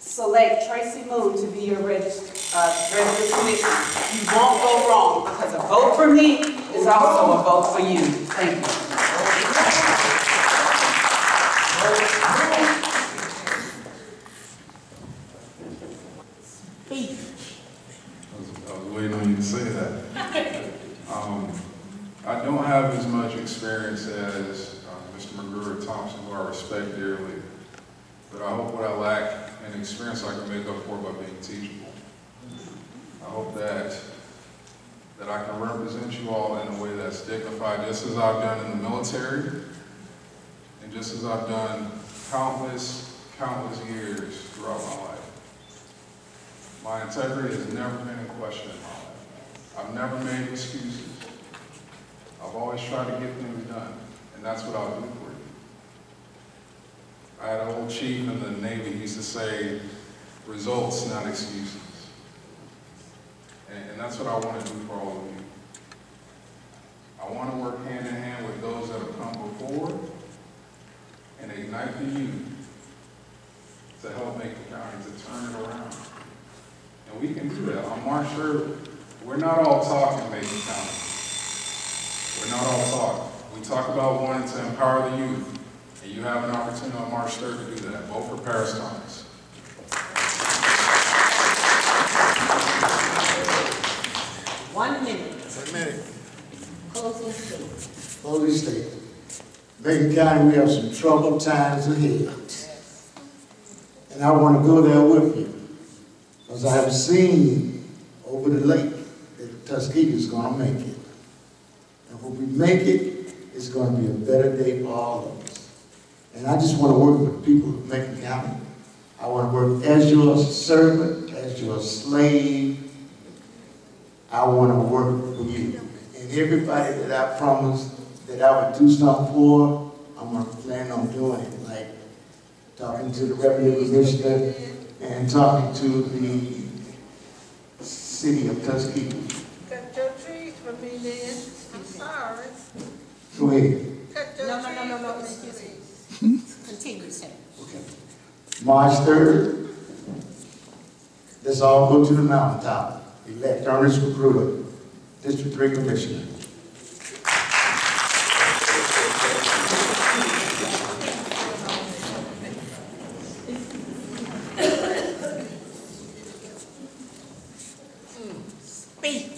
S4: select Tracey Moon to be your registered, uh, registered commissioner. You won't go wrong because a vote for me is also a vote for you. Thank you.
S1: Speak.
S9: I was, I was waiting on you to say that. Um, I don't have as much experience as um, Mr. Magruder Thompson, who I respect dearly, but I hope what I lack in experience I can make up for by being teachable. I hope that that I can represent you all in a way that's dignified, just as I've done in the military, and just as I've done countless, countless years throughout my life. My integrity has never been in question in my life. I've never made excuses. I've always tried to get things done, and that's what I'll do for you. I had an old chief in the Navy, used to say, results, not excuses. And, and that's what I want to do for all of you. I want to work hand in hand with those that have come before and ignite the youth to help make the county, to turn it around. And we can do that. March 3rd, we're not all talking Macon County. We're not all talking. We talk about wanting to empower the youth, and you have an opportunity on March 3rd to do that. Vote for Paris Thomas.
S1: One minute.
S6: One minute.
S1: Closing statement.
S6: Holy State. Macon County, we have some troubled times ahead. And I want to go there with you. Because I have seen over the lake that Tuskegee is going to make it. And when we make it, it's going to be a better day for all of us. And I just want to work with people make Macon County. I want to work as your servant, as your slave. I want to work for you. And everybody that I promised that I would do something for, I'm gonna plan on doing it, like talking to the revenue commissioner and talking to the city of Tuskegee.
S11: Cut your trees for me then, I'm.
S6: Go ahead.
S11: Cut
S1: No, no, no, no, no, excuse
S11: please.
S1: Continue, sir.
S6: March third, let's all go to the mountaintop. Elect Ernest Magruder, District Three Commissioner.
S1: Speak.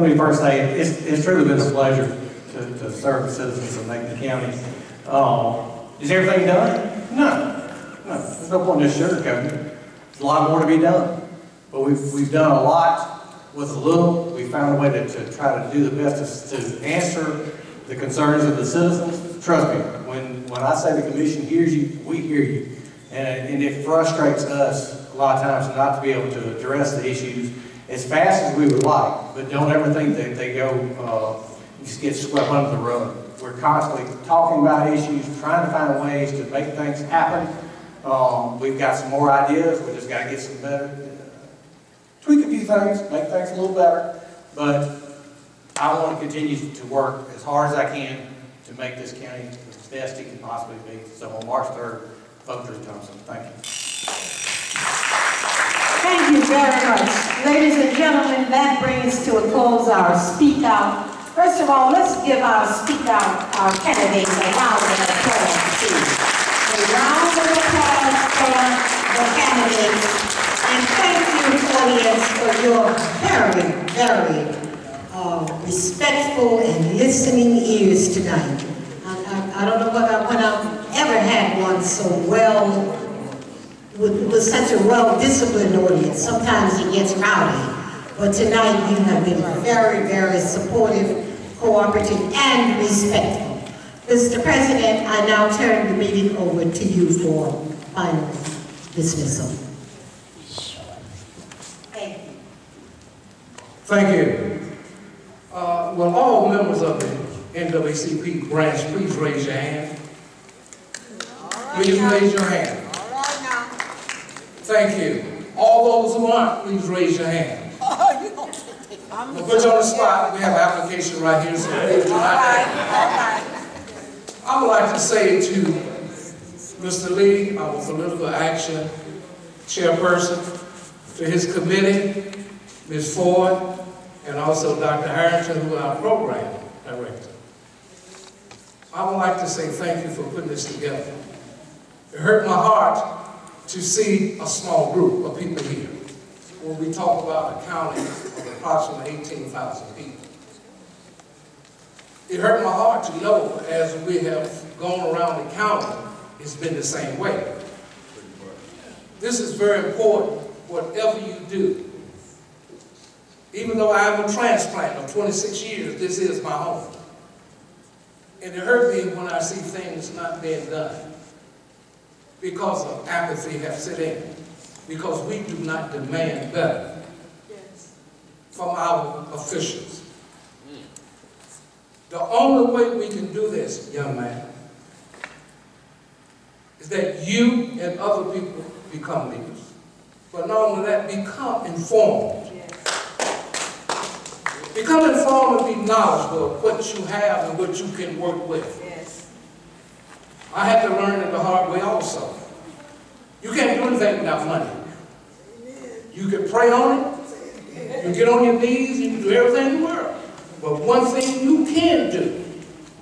S5: Let me first say, it's, it's truly been a pleasure to, to serve the citizens of Macon County. Um, is everything done? No, no, there's no point in just sugarcoating it. There's a lot more to be done. But we've, we've done a lot with a little. We found a way to, to try to do the best to, to answer the concerns of the citizens. Trust me, when, when I say the commission hears you, we hear you. And, and it frustrates us a lot of times not to be able to address the issues as fast as we would like, but don't ever think that they go, uh, just get swept under the rug. We're constantly talking about issues, trying to find ways to make things happen. Um, we've got some more ideas, we just gotta get some better, uh, tweak a few things, make things a little better, but I want to continue to work as hard as I can to make this county the best it can possibly be. So on March 3rd, vote for Thompson. Thank you.
S3: Thank you very much. Ladies and gentlemen, that brings to a close our speak out. First of all, let's give our speak out, our candidates, a round of applause, please. A round of applause for the candidates. And thank you, audience, for your very, very uh, respectful and listening ears tonight. I, I, I don't know whether, when I've ever had one so well with, with such a well-disciplined audience. Sometimes it gets rowdy, but tonight you have been very, very supportive, cooperative, and respectful. Mr. President, I now turn the meeting over to you for final dismissal. Thank you.
S12: Thank you. Uh, Will all members of the NAACP branch please raise your hand? Please raise your hand. Thank you. All those who aren't, please raise your hand. I'm *laughs* gonna put you on the spot. We have an application right here, so please do not. I would like to say to Mr. Lee, our political action chairperson, to his committee, Ms. Ford, and also Dr. Harrington, who is our program director. I would like to say thank you for putting this together. It hurt my heart to see a small group of people here when we talk about a county of approximately 18,000 people. It hurt my heart to know as we have gone around the county, it's been the same way. This is very important, whatever you do. Even though I'm a transplant of 26 years, this is my home. And it hurt me when I see things not being done because of apathy have set in, because we do not demand better from our officials. The only way we can do this, young man, is that you and other people become leaders. But not only that, become informed. Become informed and be knowledgeable of what you have and what you can work with. I had to learn it the hard way also. You can't do anything without money. You can pray on it, you get on your knees, you can do everything in the world. But one thing you can do,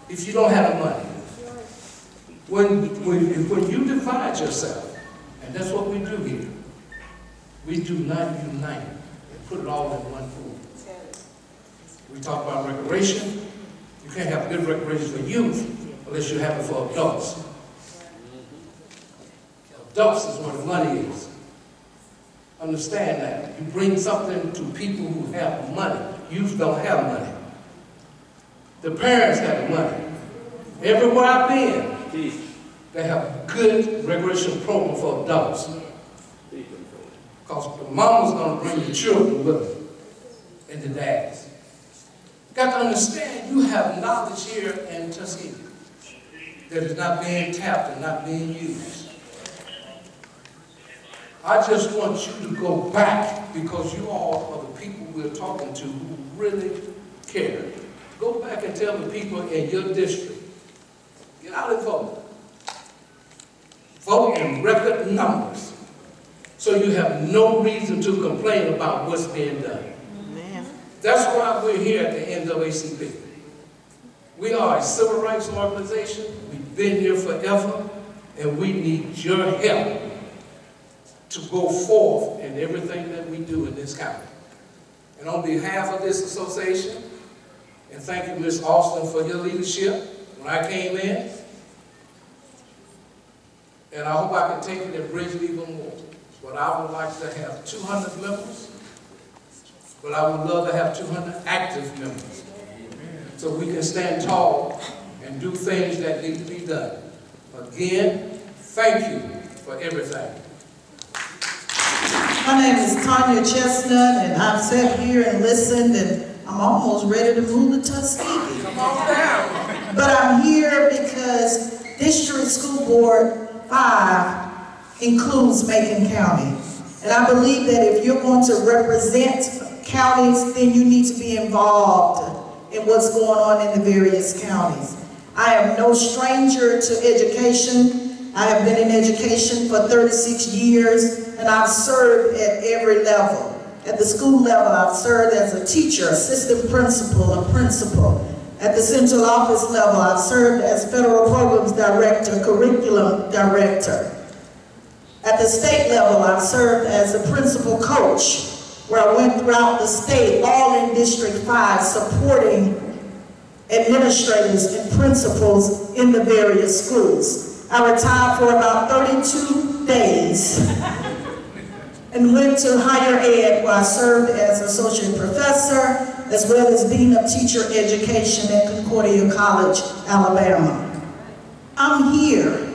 S12: if you don't have the money, when, when, when you divide yourself, and that's what we do here, we do not unite and put it all in one pool. We talk about recreation. You can't have good recreation for youth unless you have it for adults. Adults is where the money is. Understand that. You bring something to people who have money. You don't have money. The parents have the money. Everywhere I've been, they have good recreation program for adults. Because the mama's going to bring the children with them and the dads. Got to understand you have knowledge here in Tuskegee that is not being tapped and not being used. I just want you to go back because you all are the people we're talking to who really care. Go back and tell the people in your district, get out and vote. Vote in record numbers. So you have no reason to complain about what's being done. That's why we're here at the NAACP. We are a civil rights organization. Been here forever, and we need your help to go forth in everything that we do in this county. And on behalf of this association, and thank you, Ms. Austin, for your leadership when I came in, and I hope I can take it and bridge it even more. But I would like to have 200 members, but I would love to have 200 active members so we can stand tall and do things that need to be done. Again, thank you for everything.
S13: My name is Tanya Chestnut, and I've sat here and listened, and I'm almost ready to move to Tuskegee.
S11: Come on down.
S13: But I'm here because District School Board 5 includes Macon County. And I believe that if you're going to represent counties, then you need to be involved in what's going on in the various counties. I am no stranger to education. I have been in education for 36 years, and I've served at every level. At the school level, I've served as a teacher, assistant principal, a principal. At the central office level, I've served as federal programs director, curriculum director. At the state level, I've served as a principal coach, where I went throughout the state, all in District 5, supporting administrators and principals in the various schools. I retired for about 32 days *laughs* and went to higher ed where I served as associate professor as well as dean of teacher education at Concordia College, Alabama. I'm here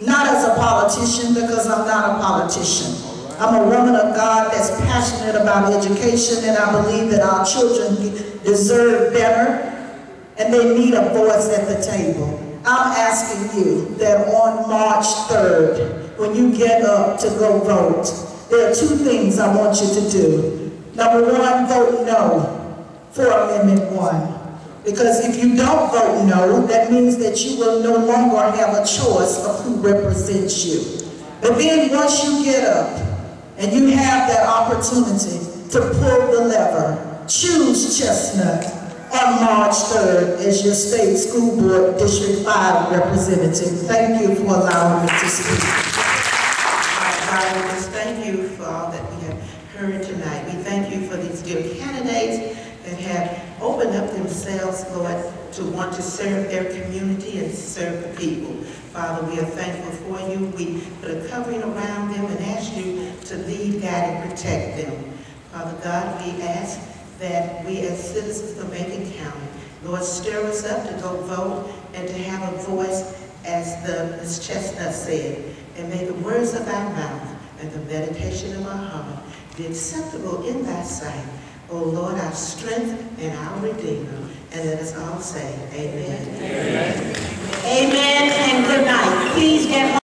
S13: not as a politician because I'm not a politician. I'm a woman of God that's passionate about education and I believe that our children deserve better and they need a voice at the table. I'm asking you that on March 3rd, when you get up to go vote, there are two things I want you to do. Number one, vote no for Amendment 1. Because if you don't vote no, that means that you will no longer have a choice of who represents you. But then once you get up and you have that opportunity to pull the lever, choose Chestnut on March 3rd as your state school board District 5 representative. Thank you for allowing me to speak.
S14: Just thank you for all that we have heard tonight. We thank you for these dear candidates that have opened up themselves, Lord, to want to serve their community and serve the people. Father, we are thankful for you. We put a covering around them and ask you to lead, guide, and protect them. Father God, we ask that we as citizens of Macon County, Lord, stir us up to go vote and to have a voice as the Ms. Chestnut said, and may the words of our mouth and the meditation of our heart be acceptable in thy sight. O Lord, our strength and our Redeemer. And let us all say, Amen.
S3: Amen and good night. Please get home.